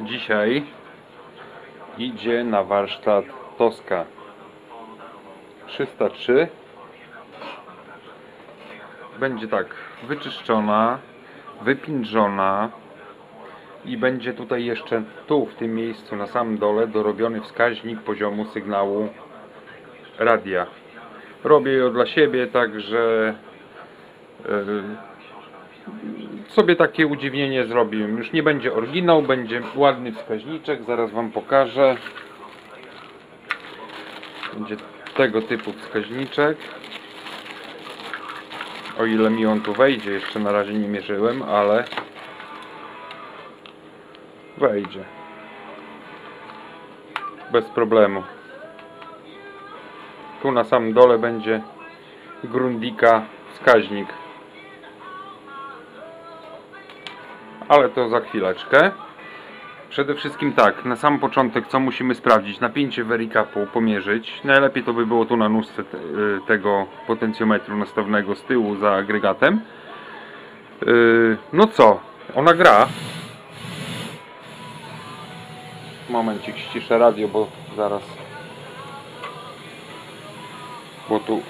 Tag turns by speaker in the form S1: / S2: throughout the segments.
S1: Dzisiaj idzie na warsztat Toska 303 będzie tak wyczyszczona, wypinżona i będzie tutaj jeszcze tu w tym miejscu na samym dole dorobiony wskaźnik poziomu sygnału radia. Robię ją dla siebie, także yy, sobie takie udziwnienie zrobiłem. Już nie będzie oryginał, będzie ładny wskaźniczek, zaraz Wam pokażę. Będzie tego typu wskaźniczek. O ile mi on tu wejdzie, jeszcze na razie nie mierzyłem, ale wejdzie. Bez problemu. Tu na samym dole będzie Grundika wskaźnik. Ale to za chwileczkę. Przede wszystkim tak, na sam początek co musimy sprawdzić? Napięcie Vericapu pomierzyć. Najlepiej to by było tu na nóżce te, y, tego potencjometru nastawnego z tyłu za agregatem. Yy, No co? Ona gra. Momencik, ściszę radio, bo zaraz... Bo tu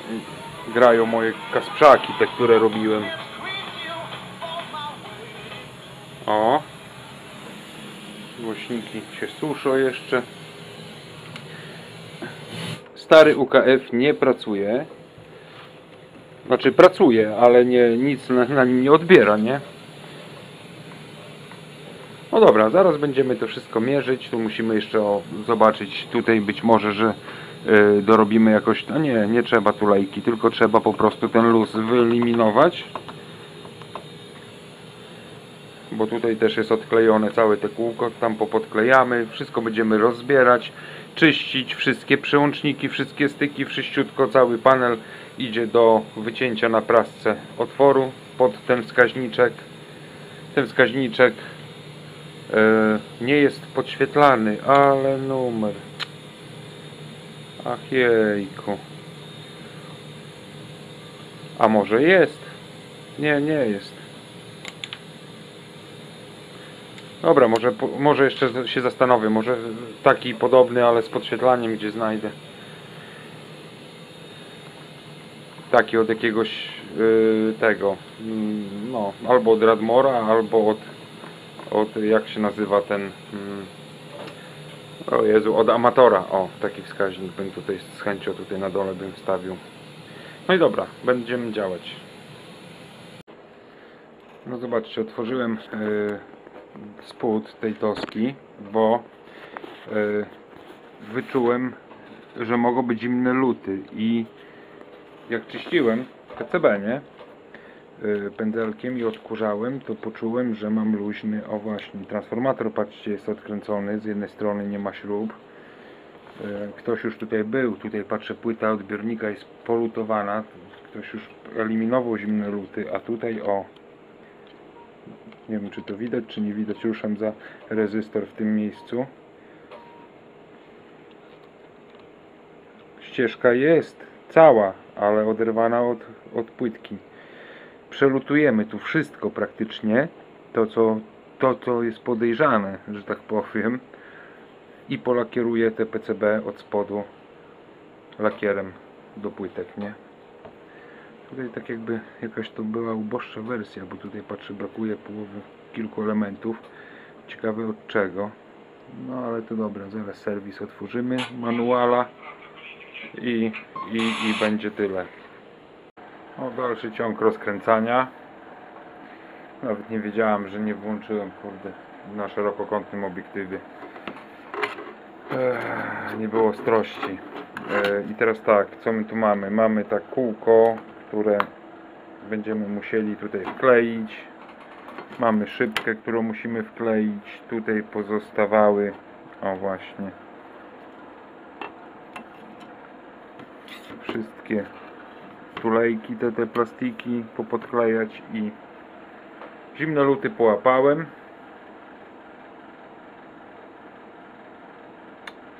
S1: grają moje kasprzaki, te które robiłem. O. Głośniki się suszą jeszcze. Stary UKF nie pracuje. Znaczy pracuje, ale nie, nic na, na nim nie odbiera, nie? No dobra, zaraz będziemy to wszystko mierzyć. Tu musimy jeszcze o, zobaczyć tutaj być może, że y, dorobimy jakoś... No nie, nie trzeba tu lejki, tylko trzeba po prostu ten luz wyeliminować bo tutaj też jest odklejone całe te kółko, tam popodklejamy, wszystko będziemy rozbierać, czyścić, wszystkie przełączniki, wszystkie styki, wszyściutko, cały panel idzie do wycięcia na prasce otworu pod ten wskaźniczek. Ten wskaźniczek e, nie jest podświetlany, ale numer. Ach jejku. A może jest? Nie, nie jest. Dobra, może, może jeszcze się zastanowię. Może taki podobny, ale z podświetlaniem, gdzie znajdę. Taki od jakiegoś yy, tego. mm, No, albo od Radmora, albo od, od jak się nazywa ten. mm, o Jezu, od amatora. O, taki wskaźnik bym tutaj z chęcią tutaj na dole bym wstawił. No i dobra, będziemy działać. No zobaczcie, otworzyłem yy, spód tej toski, bo yy, wyczułem, że mogą być zimne luty i jak czyściłem PCB, nie? Yy, pędzelkiem i odkurzałem, to poczułem, że mam luźny, o właśnie, transformator, patrzcie, jest odkręcony, z jednej strony nie ma śrub. Yy, Ktoś już tutaj był, tutaj patrzę, płyta odbiornika jest polutowana, ktoś już eliminował zimne luty, a tutaj o, nie wiem czy to widać, czy nie widać. Ruszam za rezystor w tym miejscu. Ścieżka jest cała, ale oderwana od, od płytki. Przelutujemy tu wszystko praktycznie. To co, to, co jest podejrzane, że tak powiem. I polakieruję te PCB od spodu lakierem do płytek, nie? Tutaj tak jakby jakaś to była uboższa wersja, bo tutaj patrzę brakuje połowy kilku elementów. Ciekawe od czego. No ale to dobra, zaraz serwis otworzymy, manuala i, i, i będzie tyle. O, dalszy ciąg rozkręcania. Nawet nie wiedziałem, że nie włączyłem kurde na szerokokątnym obiektywie. Ech, nie było ostrości. I teraz tak, co my tu mamy? Mamy tak kółko, które będziemy musieli tutaj wkleić. Mamy szybkę, którą musimy wkleić. Tutaj pozostawały, o właśnie, wszystkie tulejki, te, te plastiki popodklejać i zimne luty połapałem.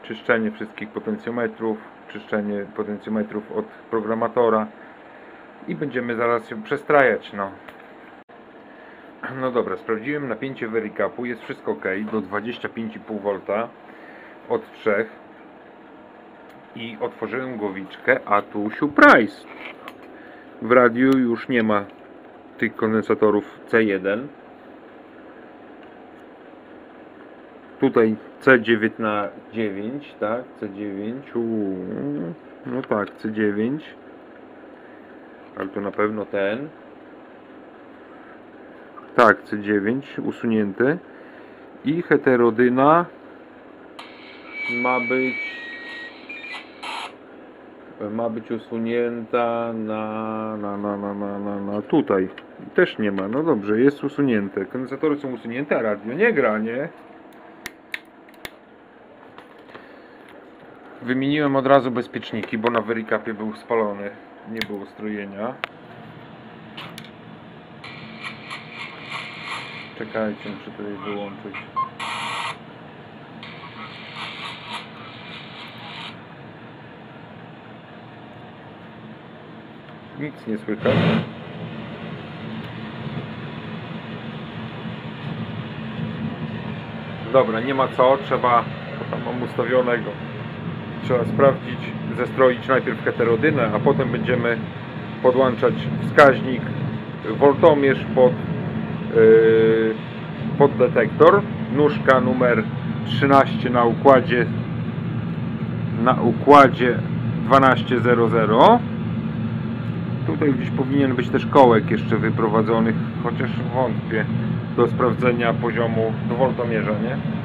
S1: czyszczenie wszystkich potencjometrów, czyszczenie potencjometrów od programatora i będziemy zaraz się przestrajać, no. No dobra, sprawdziłem napięcie Vericapu, jest wszystko ok, do 25,5 V od 3 i otworzyłem głowiczkę, a tu surprise! W radiu już nie ma tych kondensatorów C1 tutaj C9, tak, C9, uuu, no tak, C9, ale to na pewno ten, tak, C9, usunięty. I heterodyna ma być ma być usunięta na, na, na, na, na, na, na tutaj. Też nie ma, no dobrze, jest usunięte. Kondensatory są usunięte, a radio nie gra, nie? Wymieniłem od razu bezpieczniki, bo na Vericapie był spalony, nie było strojenia. Czekajcie, muszę tutaj wyłączyć. Nic nie słychać. Dobra, nie ma co, trzeba, bo tam mam ustawionego, trzeba sprawdzić, zestroić najpierw heterodynę, a potem będziemy podłączać wskaźnik, woltomierz pod, yy, pod detektor, nóżka numer 13 na układzie na układzie 1200 tutaj gdzieś powinien być też kołek jeszcze wyprowadzonych, chociaż wątpię do sprawdzenia poziomu do woltomierza, nie?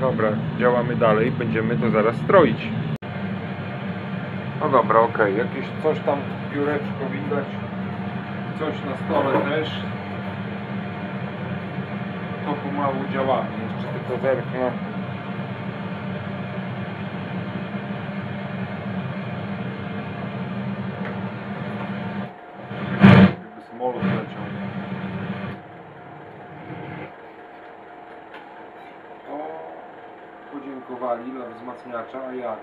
S1: Dobra, działamy dalej, będziemy to zaraz stroić. No dobra, ok, jakieś coś tam pióreczko widać, coś na stole też. To pomału działamy, jeszcze tylko zerknę. Jakby samolot leciał. O, podziękowali dla wzmacniacza, a jak?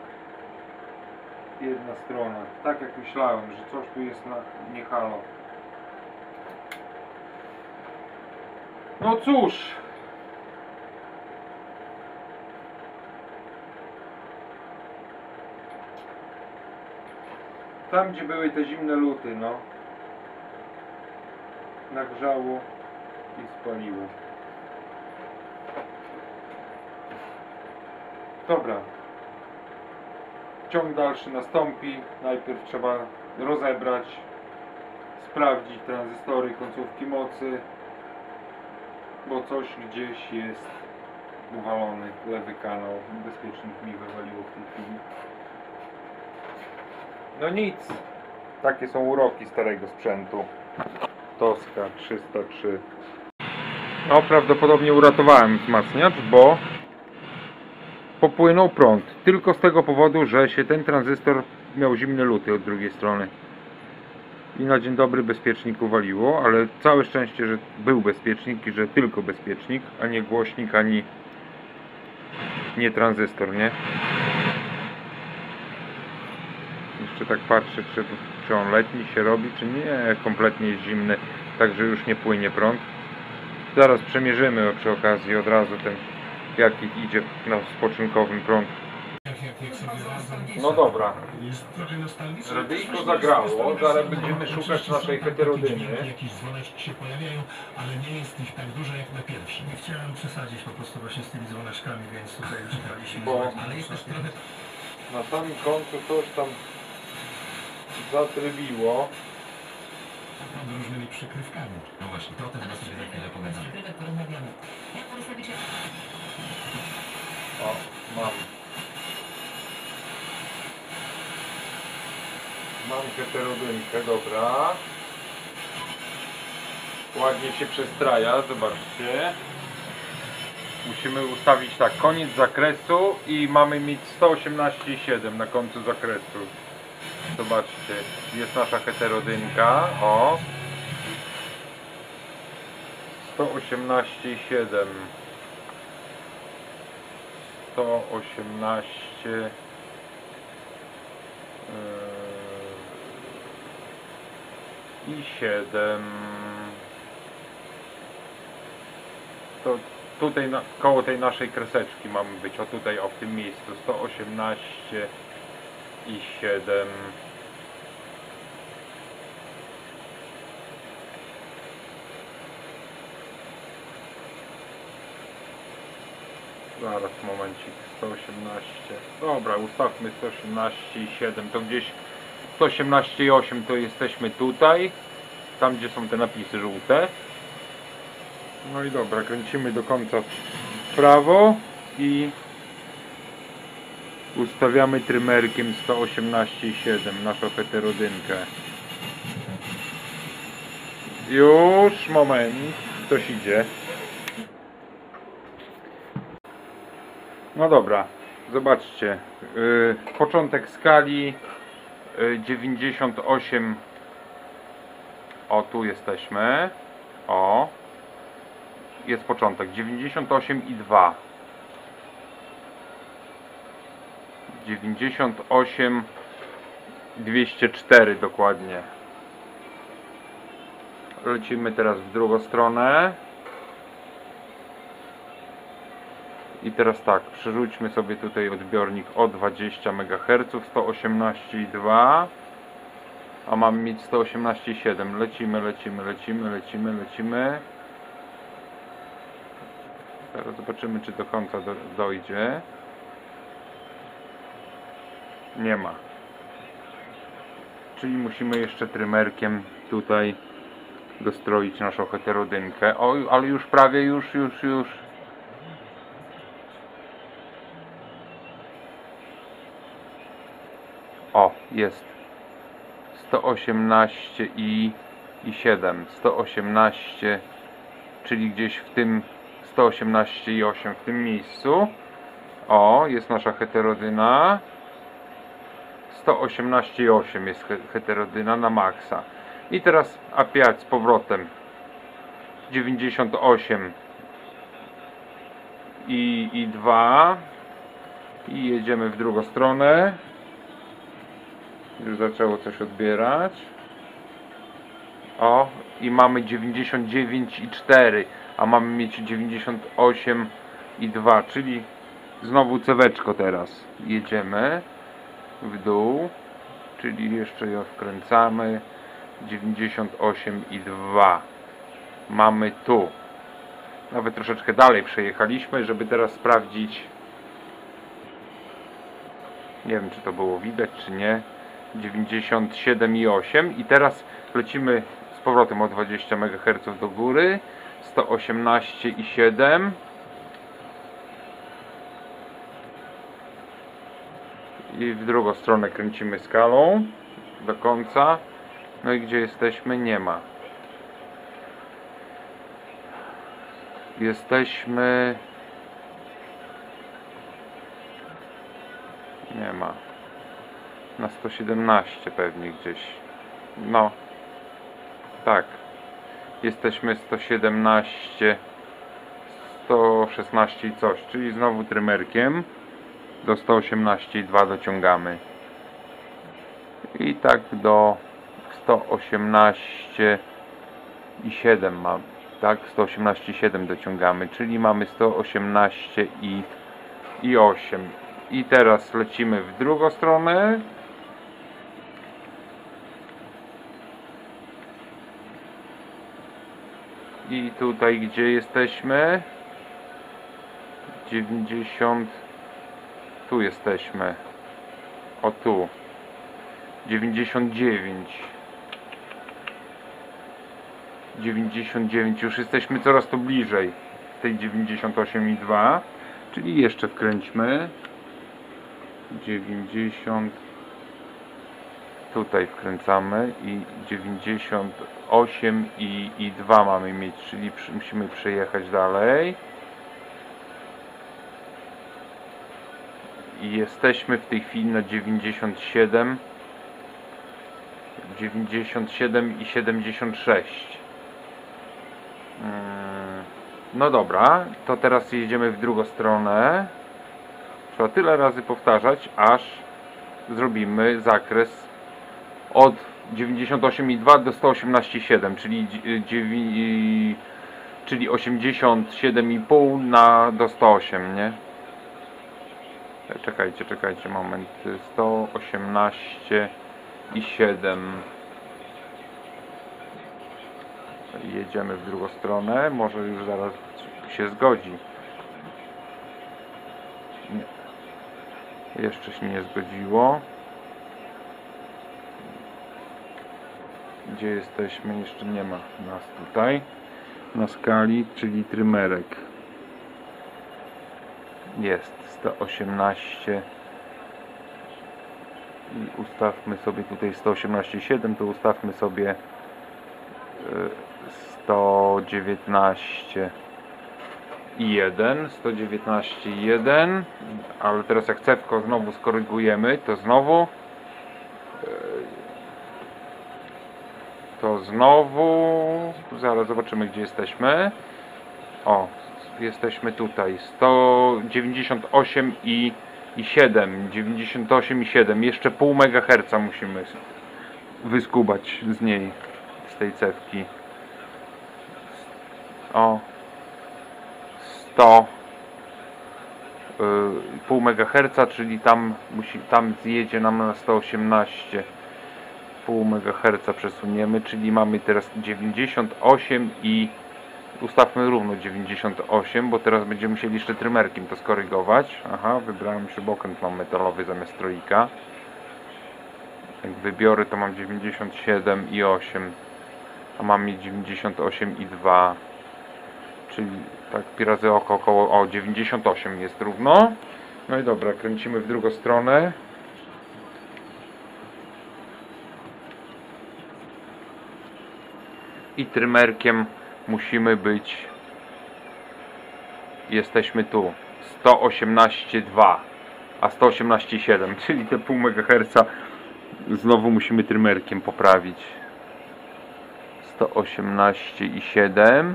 S1: Jedna strona. Tak jak myślałem, że coś tu jest na nie halo. No cóż. Tam gdzie były te zimne luty, no. Nagrzało i spaliło. Dobra. Ciąg dalszy nastąpi. Najpierw trzeba rozebrać, sprawdzić tranzystory, końcówki mocy, bo coś gdzieś jest uwalony, lewy kanał. Bezpiecznik mi wywaliło w tej chwili. No nic. Takie są uroki starego sprzętu. Toska 303. No prawdopodobnie uratowałem wzmacniacz, bo popłynął prąd. Tylko z tego powodu, że się ten tranzystor miał zimne luty od drugiej strony. I na dzień dobry bezpiecznik uwaliło, ale całe szczęście, że był bezpiecznik i że tylko bezpiecznik, a nie głośnik, ani nie tranzystor, nie? Jeszcze tak patrzę, czy, czy on letni się robi, czy nie. Kompletnie jest zimny, także już nie płynie prąd. Zaraz przemierzymy przy okazji od razu ten, jaki idzie na spoczynkowym prąd. No dobra.
S2: Jest trochę nostalgiczne.
S1: Radyjko zagrało, zaraz będziemy szukać naszej heterodyny.
S2: Jakieś dzwoneczki się pojawiają, ale nie jest ich tak dużo jak na pierwszym. Nie chciałem przesadzić po prostu właśnie z tymi dzwoneczkami, więc tutaj czekaliśmy.
S1: Bo-
S2: ale jest też trochę
S1: Na samym końcu coś tam zatrybiło.
S2: pod różnymi przykrywkami. No właśnie, to o tym sobie za chwilę pogadamy.
S1: O, mam. Mam heterodynkę, dobra. Ładnie się przestraja, zobaczcie. Musimy ustawić tak, koniec zakresu i mamy mieć 118,7 na końcu zakresu. Zobaczcie, jest nasza heterodynka, o. 118,7 118 e, i 7 to tutaj na, koło tej naszej kreseczki mamy być, o tutaj o w tym miejscu. 118 i 7 Zaraz, momencik, 118. Dobra, ustawmy 118 i 7, to gdzieś 118 i 8 to jesteśmy tutaj, tam gdzie są te napisy żółte. No i dobra, kręcimy do końca w prawo i ustawiamy trymerkiem 118,7 naszą heterodynkę. Już, moment, ktoś idzie. No dobra, zobaczcie. Yy, początek skali yy, 98. O, tu jesteśmy. O, jest początek 98 i 2 98 204 dokładnie lecimy teraz w drugą stronę i teraz tak przerzućmy sobie tutaj odbiornik o 20 MHz 118,2 a mamy mieć 118,7 lecimy, lecimy, lecimy, lecimy, lecimy Teraz zobaczymy, czy do końca do, dojdzie. Nie ma. Czyli musimy jeszcze trymerkiem tutaj dostroić naszą heterodynkę. O, ale już prawie, już, już, już. O, jest. 118 i, i 7. 118, czyli gdzieś w tym 118,8 w tym miejscu. O, jest nasza heterodyna. 118,8 jest he- heterodyna na maksa. I teraz A5 z powrotem. 98 i, i 2 i jedziemy w drugą stronę. Już zaczęło coś odbierać. O, i mamy 99 i 4, a mamy mieć 98 i 2, czyli znowu ceweczko teraz. Jedziemy w dół, czyli jeszcze ją wkręcamy. 98 i 2 mamy tu. Nawet troszeczkę dalej przejechaliśmy, żeby teraz sprawdzić. Nie wiem, czy to było widać, czy nie. 97 i 8 i teraz lecimy z powrotem o 20 MHz do góry. 118 i 7 i w drugą stronę kręcimy skalą do końca. No i gdzie jesteśmy? Nie ma. Jesteśmy nie ma na 117 pewnie gdzieś. No. Tak. Jesteśmy 117 116 i coś, czyli znowu trymerkiem do 118,2 dociągamy. I tak do 118 i 7 mam. Tak, 118,7 dociągamy, czyli mamy 118 i, i 8. I teraz lecimy w drugą stronę. I tutaj gdzie jesteśmy? 90 Tu jesteśmy. O tu. 99 99 już jesteśmy coraz to bliżej tej 98,2 czyli jeszcze wkręćmy 90 tutaj wkręcamy i 98 i, i 2 mamy mieć, czyli przy, musimy przejechać dalej. I jesteśmy w tej chwili na 97 97 i 76 Mm, no dobra, to teraz jedziemy w drugą stronę. Trzeba tyle razy powtarzać, aż zrobimy zakres od 98,2 do 118,7, czyli dziewi- czyli 87,5 na do 108, nie? Czekajcie, czekajcie moment. 118 i 7. Jedziemy w drugą stronę. Może już zaraz się zgodzi. Nie. Jeszcze się nie zgodziło. Gdzie jesteśmy? Jeszcze nie ma nas tutaj. Na skali, czyli trymerek. Jest 118 i ustawmy sobie tutaj 118,7 to ustawmy sobie y, 119 i 1 119 i 1 ale teraz jak cewko znowu skorygujemy to znowu to znowu zaraz zobaczymy gdzie jesteśmy. O jesteśmy tutaj. 198 i, i 7 98 i 7 jeszcze pół MHz musimy wyskubać z niej z tej cewki. O 100 y, pół MHz czyli tam musi tam zjedzie nam na 118 pół MHz przesuniemy czyli mamy teraz 98 i ustawmy równo 98, bo teraz będziemy musieli jeszcze trymerkiem to skorygować. Aha, wybrałem śrubokręt mam metalowy zamiast stroika. Jak wybiorę to mam 97 i 8, a mam mieć 98 i 2. Czyli tak pi razy oko około, o 98 jest równo. No i dobra, kręcimy w drugą stronę. I trymerkiem musimy być. Jesteśmy tu. 118,2 a 118,7 czyli te pół MHz znowu musimy trymerkiem poprawić. 118,7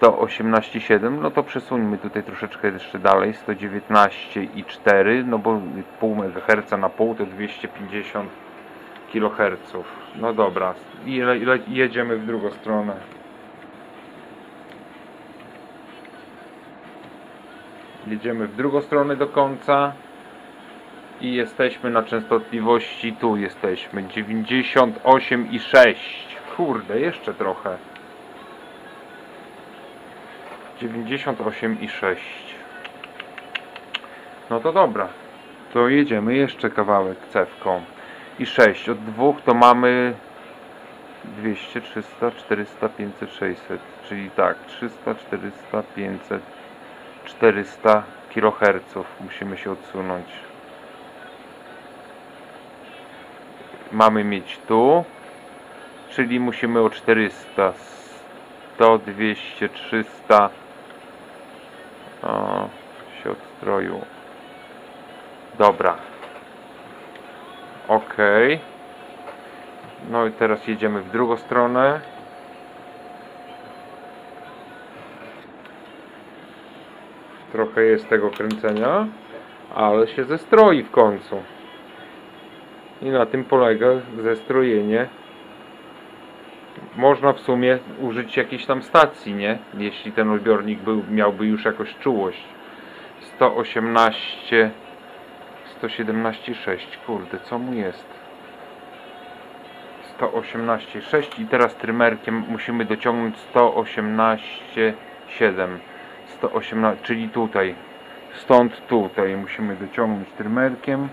S1: 118,7 no to przesuńmy tutaj troszeczkę jeszcze dalej. 119,4 no bo pół MHz na pół to 250 kHz no dobra. I le- le- jedziemy w drugą stronę. Jedziemy w drugą stronę do końca. I jesteśmy na częstotliwości. Tu jesteśmy. 98,6 kurde jeszcze trochę. 98,6 no to dobra. To jedziemy jeszcze kawałek cewką i 6 od dwóch to mamy 200, 300, 400, 500, 600 czyli tak 300, 400, 500 400 kHz musimy się odsunąć. Mamy mieć tu czyli musimy o 400 100, 200, 300 o, się odstroił. Dobra ok no i teraz jedziemy w drugą stronę. Trochę jest tego kręcenia ale się zestroi w końcu. I na tym polega zestrojenie. Można w sumie użyć jakiejś tam stacji, nie? Jeśli ten odbiornik był, miałby już jakąś czułość. 118 117,6 kurde, co mu jest? 118,6 i teraz trymerkiem musimy dociągnąć 118,7 118, czyli tutaj. Stąd tutaj musimy dociągnąć trymerkiem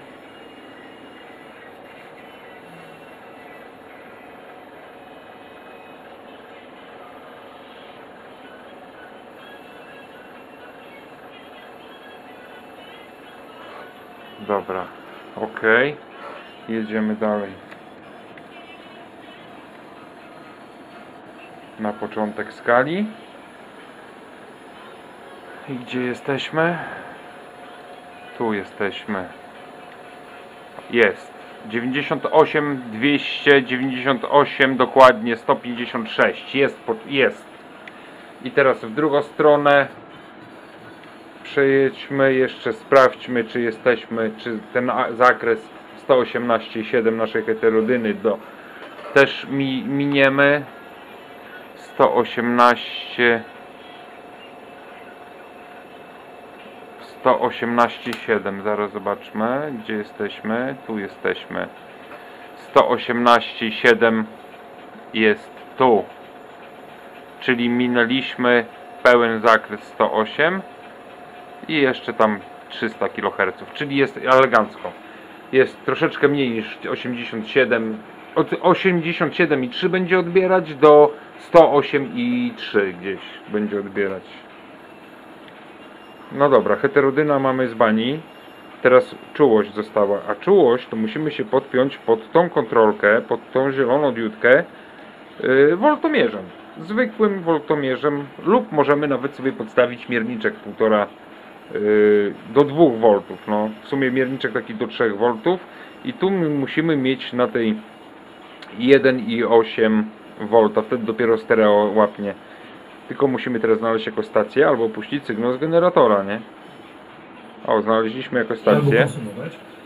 S1: Dobra, ok. Jedziemy dalej. Na początek skali. I gdzie jesteśmy? Tu jesteśmy. Jest. 98, 298, dokładnie 156. Jest, jest. I teraz w drugą stronę przejedźmy jeszcze, sprawdźmy czy jesteśmy, czy ten zakres 118,7 naszej heterodyny do też mi, miniemy. 118 118,7 zaraz zobaczmy gdzie jesteśmy. Tu jesteśmy. 118,7 jest tu. Czyli minęliśmy pełen zakres 108 i jeszcze tam 300 kHz czyli jest elegancko. Jest troszeczkę mniej niż 87 od 87,3 będzie odbierać do 108,3 gdzieś będzie odbierać. No dobra, heterodyna mamy z bani. Teraz czułość została a czułość to musimy się podpiąć pod tą kontrolkę pod tą zieloną diutkę yy, woltomierzem. Zwykłym woltomierzem lub możemy nawet sobie podstawić mierniczek 1,5 yy, do 2 V no w sumie mierniczek taki do 3 V i tu my musimy mieć na tej 1,8 V wtedy dopiero stereo łapnie tylko musimy teraz znaleźć jako stację albo opuścić sygnał z generatora, nie? O, znaleźliśmy jako stację.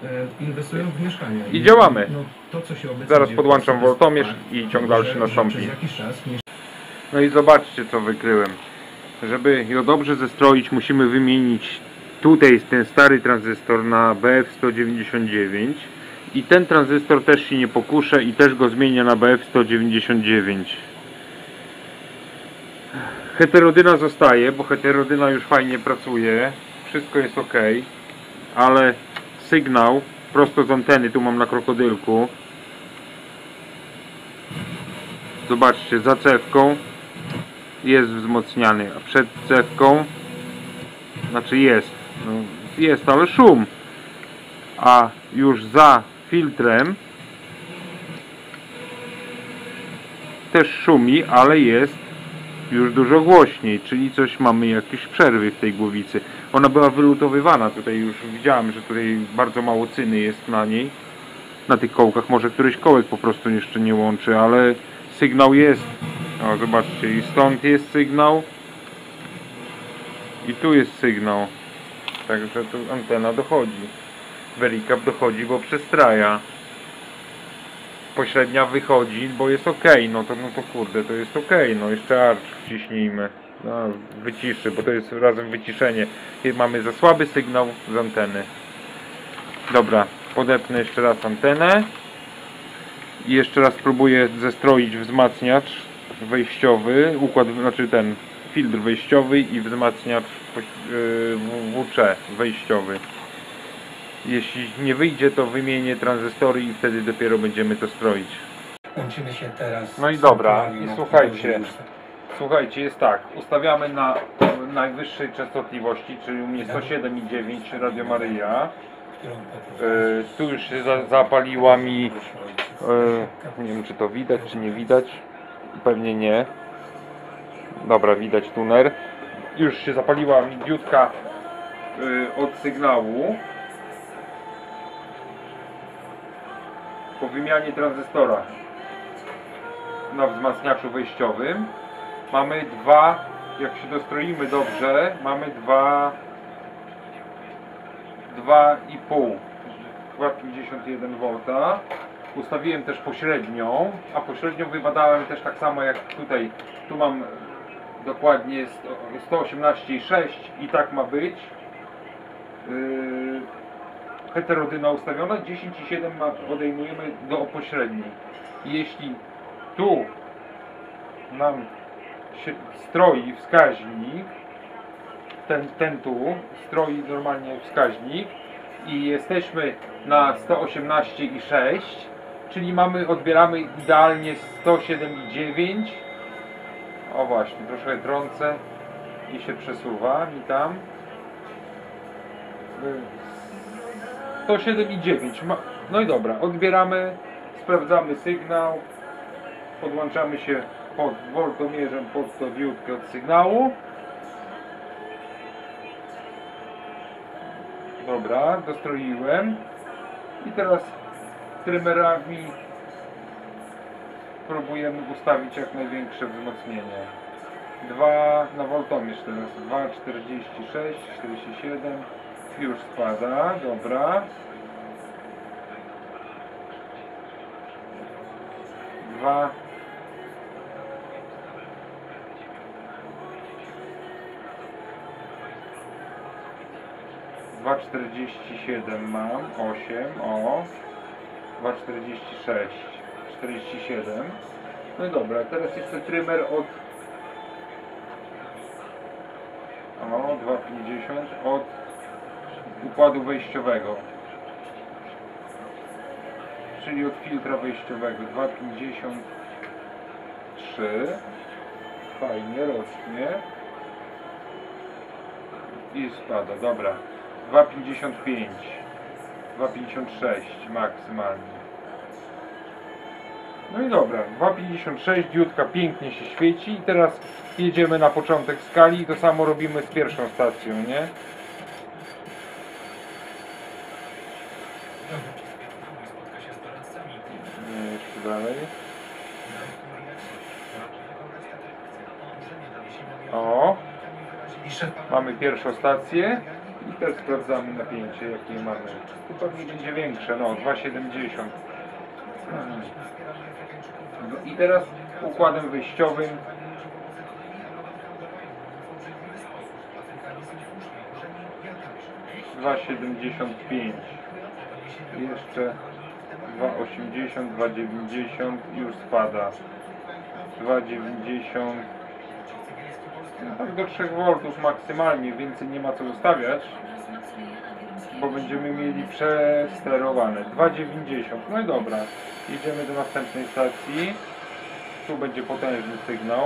S2: e, inwestują w mieszkania.
S1: I działamy.
S2: No, to,
S1: Zaraz podłączam woltomierz
S2: fakt,
S1: i ciąg dalszy nastąpi. No i zobaczcie co wykryłem. Żeby ją dobrze zestroić musimy wymienić tutaj ten stary tranzystor na BF199 i ten tranzystor też się nie pokuszę i też go zmienię na BF199. Heterodyna zostaje, bo heterodyna już fajnie pracuje. Wszystko jest ok, ale sygnał prosto z anteny, tu mam na krokodylku. Zobaczcie, za cewką jest wzmocniany, a przed cewką znaczy jest, no, jest, ale szum. A już za filtrem też szumi, ale jest już dużo głośniej, czyli coś mamy jakieś przerwy w tej głowicy. Ona była wylutowywana, tutaj już widziałem, że tutaj bardzo mało cyny jest na niej. Na tych kołkach, może któryś kołek po prostu jeszcze nie łączy, ale sygnał jest. O, zobaczcie, i stąd jest sygnał. I tu jest sygnał. Także tu antena dochodzi. Vericap dochodzi, bo przestraja. Pośrednia wychodzi, bo jest ok. No to, no to kurde, to jest ok. No jeszcze arch wciśnijmy. No, wyciszy, bo to jest razem wyciszenie. Mamy za słaby sygnał z anteny. Dobra, podepnę jeszcze raz antenę. I jeszcze raz spróbuję zestroić wzmacniacz wejściowy, układ, znaczy ten filtr wejściowy i wzmacniacz yy, WC wejściowy. Jeśli nie wyjdzie, to wymienię tranzystory i wtedy dopiero będziemy to stroić.
S2: Łączymy się teraz.
S1: No i dobra, i słuchajcie. Słuchajcie, jest tak, ustawiamy na najwyższej częstotliwości, czyli u mnie 107,9 Radio Maryja. Yy, tu już się za, zapaliła mi E, nie wiem czy to widać czy nie widać pewnie nie. Dobra widać tuner. Już się zapaliła mi diodka e, od sygnału. Po wymianie tranzystora na wzmacniaczu wejściowym mamy dwa jak się dostroimy dobrze mamy dwa 2,5 2,51 V ustawiłem też pośrednią a pośrednią wybadałem też tak samo jak tutaj. Tu mam dokładnie sto- 118,6 i tak ma być. Yy, heterodyna ustawiona 10,7 ma- odejmujemy do pośredniej. Jeśli tu nam się stroi wskaźnik ten, ten tu stroi normalnie wskaźnik i jesteśmy na 118,6 czyli mamy, odbieramy idealnie 107,9 o właśnie, troszkę trącę i się przesuwa mi tam Y, 107,9 Ma- no i dobra, odbieramy sprawdzamy sygnał podłączamy się pod woltomierzem pod diodkę od sygnału. Dobra, dostroiłem. I teraz trymerami próbujemy ustawić jak największe wzmocnienie. 2 na voltomierz teraz, 2, 46, 47, już spada, dobra. 2, Dwa czterdzieści siedem mam, osiem, o. 2,46, 47. No dobra, teraz jeszcze trymer od o, 2,50 od układu wejściowego. Czyli od filtra wejściowego 2,53 Fajnie rośnie i spada, dobra 2,55 2,56 maksymalnie. No i dobra 2,56 diodka pięknie się świeci. I teraz jedziemy na początek skali i to samo robimy z pierwszą stacją, nie? Nie, jeszcze dalej. O, mamy pierwszą stację teraz sprawdzamy napięcie jakie mamy. Tu pewnie będzie większe, no 2,70. No I teraz układem wyjściowym. dwa siedemdziesiąt pięć. Jeszcze 2,80 2,90 już spada. 2,90 no tak do 3 V maksymalnie, więcej nie ma co ustawiać, bo będziemy mieli przesterowane. 2,90. No i dobra, jedziemy do następnej stacji. Tu będzie potężny sygnał.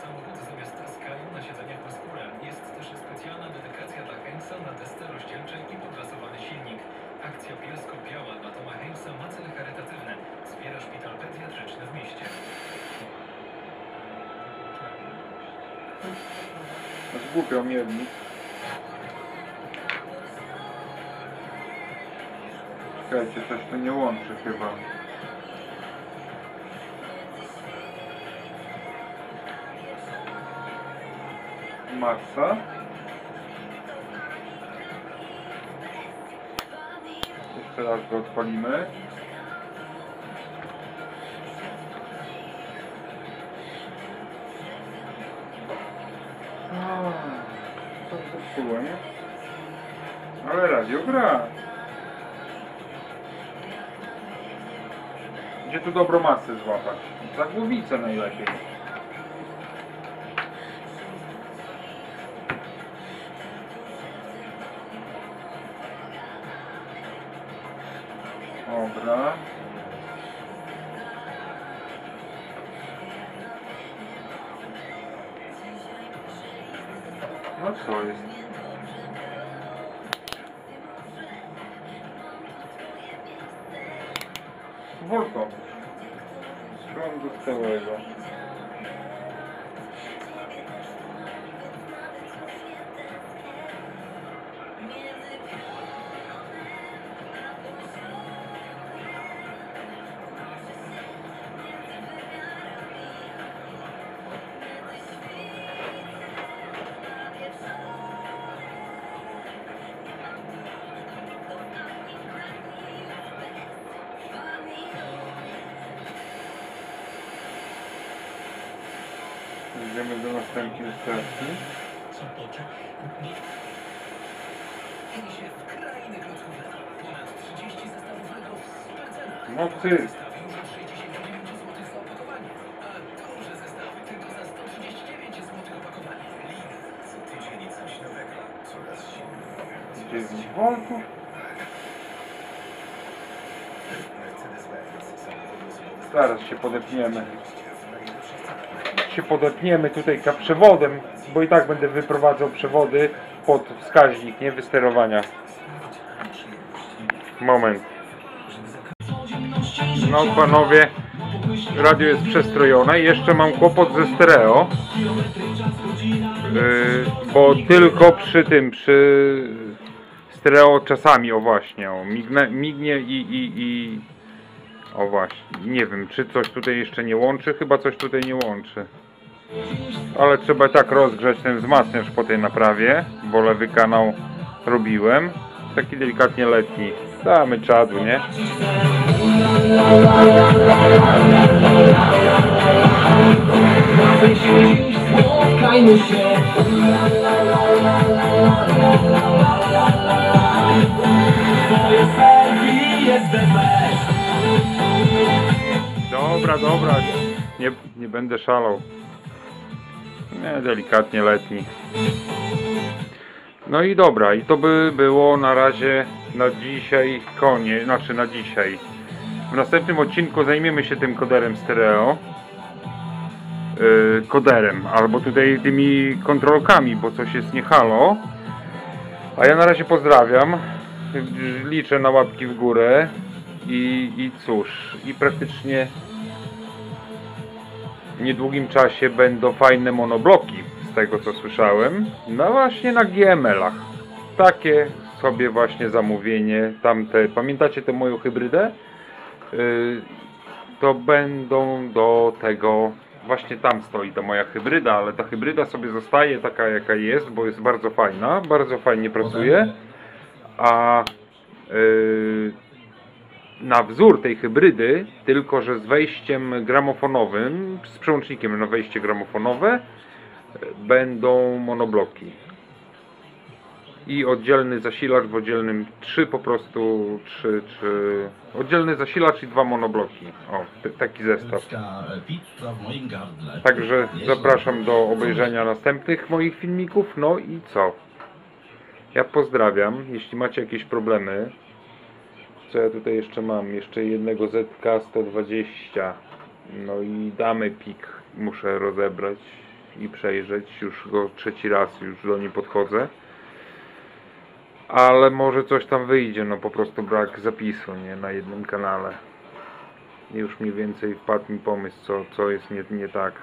S2: Samochód zamiast Sky na siedzeniach bez skórę. Jest też specjalna dedykacja dla Heinza na desce rozdzielcze i podrasowany silnik. Akcja Bielsko-Biała dla Toma Heinza ma cele charytatywne. Wspiera szpital pediatryczny w mieście.
S1: Zgłupiał miernik. Czekajcie, coś tu nie łączy chyba. Masa. Jeszcze raz go odpalimy. A, to zepsuło, nie? Ale radio gra. Gdzie tu dobrą masę złapać? Za głowicę najlepiej. Co
S2: tydzień coś nowego. Coraz silniej.
S1: 9 voltów. Zaraz się podepniemy. Się podepniemy tutaj przewodem, bo i tak będę wyprowadzał przewody pod wskaźnik, nie wysterowania. Moment. No panowie, radio jest przestrojone. Jeszcze mam kłopot ze stereo. Yy, bo tylko przy tym, przy stereo czasami, o właśnie, o, migne, mignie i, i, i o właśnie, nie wiem, czy coś tutaj jeszcze nie łączy, chyba coś tutaj nie łączy ale trzeba tak rozgrzać ten wzmacniacz po tej naprawie, bo lewy kanał robiłem. Taki delikatnie letni. Damy czadu, nie? Dobra, dobra. Nie, nie będę szalał. Nie, delikatnie letni. No i dobra, i to by było na razie na dzisiaj konie, znaczy na dzisiaj. W następnym odcinku zajmiemy się tym koderem stereo. Yy, koderem, albo tutaj tymi kontrolkami, bo coś jest nie halo. A ja na razie pozdrawiam. Liczę na łapki w górę. I, i cóż, i praktycznie w niedługim czasie będą fajne monobloki, z tego co słyszałem. No właśnie na GML-ach. Takie sobie właśnie zamówienie. Tamte, pamiętacie tę moją hybrydę? Yy, to będą do tego. Właśnie tam stoi ta moja hybryda, ale ta hybryda sobie zostaje taka jaka jest, bo jest bardzo fajna, bardzo fajnie pracuje. A yy, na wzór tej hybrydy, tylko że z wejściem gramofonowym, z przełącznikiem na wejście gramofonowe, yy, będą monobloki. I oddzielny zasilacz w oddzielnym, trzy po prostu, trzy, trzy, oddzielny zasilacz i dwa monobloki. O, taki zestaw. Także zapraszam do obejrzenia następnych moich filmików. No i co? Ja pozdrawiam. Jeśli macie jakieś problemy, co ja tutaj jeszcze mam? Jeszcze jednego ZK-120. No i damy pik. Muszę rozebrać i przejrzeć. Już go trzeci raz już do niej podchodzę. Ale może coś tam wyjdzie, no po prostu brak zapisu, nie? Na jednym kanale. Już mniej więcej wpadł mi pomysł, co, co jest nie, nie tak.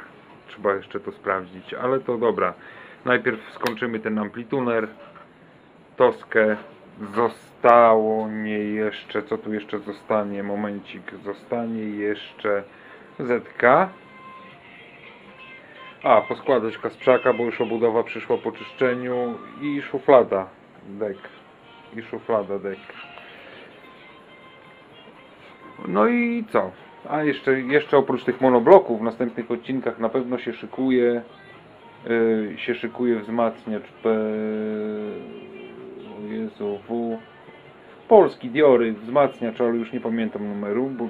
S1: Trzeba jeszcze to sprawdzić, ale to dobra. Najpierw skończymy ten amplituner. Toskę. Zostało nie jeszcze, co tu jeszcze zostanie? Momencik. Zostanie jeszcze ZK. A, poskładać kasprzaka, bo już obudowa przyszła po czyszczeniu i szuflada dek. I szuflada dek. No i co? A jeszcze, jeszcze oprócz tych monobloków w następnych odcinkach na pewno się szykuje yy, się szykuje wzmacniacz. Jezu, W Polski Diory wzmacniacz, ale już nie pamiętam numeru, bo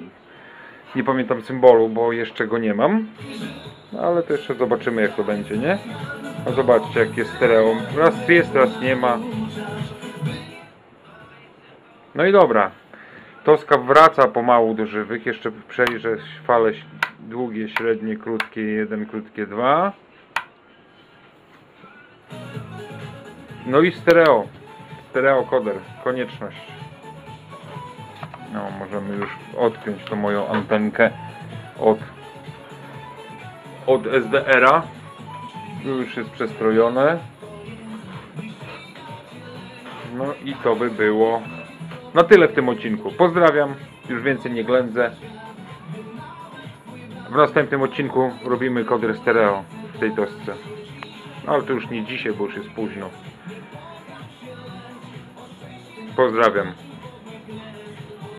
S1: nie pamiętam symbolu, bo jeszcze go nie mam. Ale to jeszcze zobaczymy jak to będzie, nie? A zobaczcie jak jest stereo. Raz jest, raz nie ma. No i dobra. Toska wraca pomału do żywych. Jeszcze przejrzę fale długie, średnie, krótkie 1, krótkie 2. No i stereo. Stereo koder. Konieczność. No, możemy już odpiąć tą moją antenkę od od SDR-a. Już jest przestrojone. No i to by było na tyle w tym odcinku. Pozdrawiam, już więcej nie ględzę. W następnym odcinku robimy koder stereo w tej tosce. No, ale to już nie dzisiaj, bo już jest późno. Pozdrawiam.